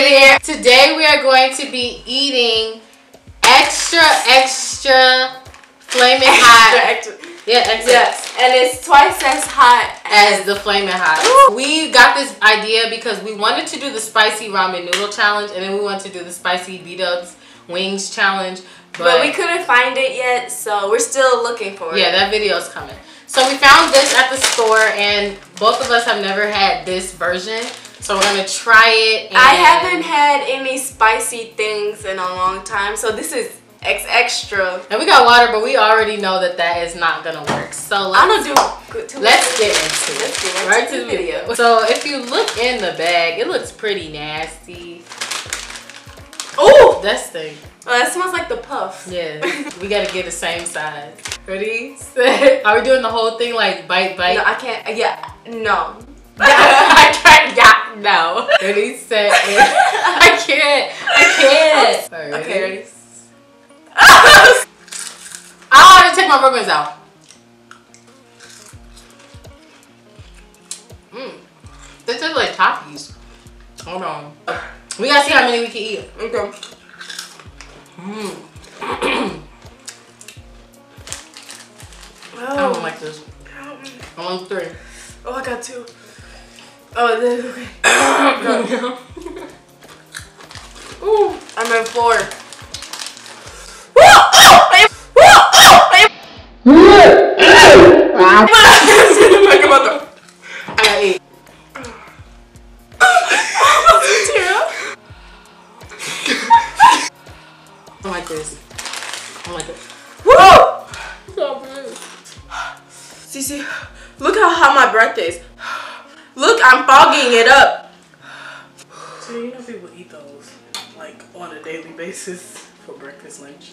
here. Today we are going to be eating extra, extra flaming hot. Extra, extra. Yeah, extra. Yes, and it's twice as hot As the flaming hot. We got this idea because we wanted to do the spicy ramen noodle challenge and then we wanted to do the spicy B-dubs wings challenge. But, But we couldn't find it yet, so we're still looking for it. yeah, that video's coming. So we found this at the store and both of us have never had this version. So we're gonna try it. I haven't had any spicy things in a long time, so this is X extra. And we got water, but we already know that that is not gonna work. So I'm let's, gonna do good too. let's get into it. Let's get right, Right to the video. So if you look in the bag, it looks pretty nasty. Oh, That thing. Oh, that smells like the puff. Yeah, we gotta get the same size. Ready? Set. Are we doing the whole thing like bite, bite? No, I can't. Uh, yeah, no. I can't. Yeah, no. Ready, set. I can't. I can't. Okay, ready? Oh, I want to take my ribbons out. Mmm. This is like Takis. Hold on. We gotta see how many we can eat. Okay. Mm. I Oh. don't like this. Mm. I want three. Oh, I got two. Oh, then, okay. Ooh. I'm at four. Don't like this. I don't like this. Cece, look how hot my breath is. Look, I'm fogging it up. So you know people eat those like on a daily basis for breakfast, lunch.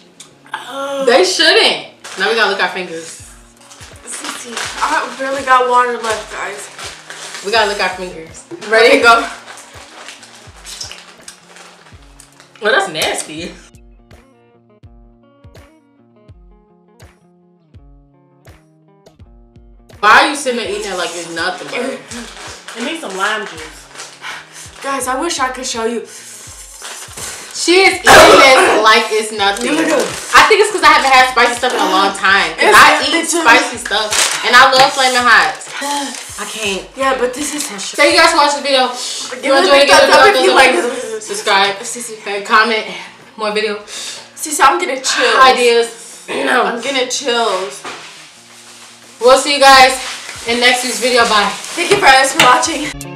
Oh. They shouldn't. Now we gotta look our fingers. Cece, I barely got water left, guys. We gotta lick our fingers. Ready to go? Well, that's nasty. Why are you sitting there eating it like it's nothing, bro? It needs some lime juice. Guys, I wish I could show you. She is eating this like it's nothing. I think it's because I haven't had spicy stuff in a long time. 'Cause It's I eat spicy stuff, and I love flaming hot. I can't. Yeah, but this is. Thank you guys for watching the video. Give you it a enjoyed it, give it a thumbs up if you up. like this. Subscribe, Cece, and comment more video Cece, I'm getting chills. ideas. I'm getting chills. We'll see you guys in next week's video. Bye. Thank you guys for watching.